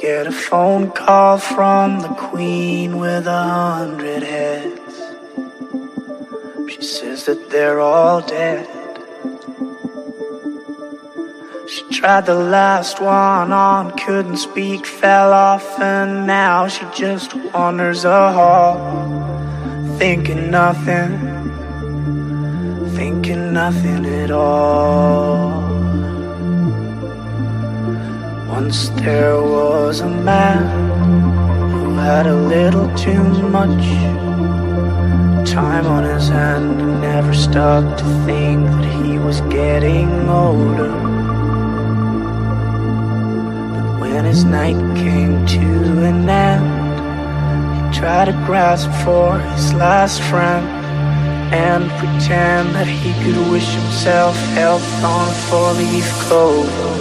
get a phone call from the queen with a hundred heads. She says that they're all dead. She tried the last one on, couldn't speak, fell off, and now she just wanders a hall, thinking nothing, thinking nothing at all. Once there was a man who had a little too much time on his hand and never stopped to think that he was getting older. But when his night came to an end, he tried to grasp for his last friend and pretend that he could wish himself health on a four-leaf clover.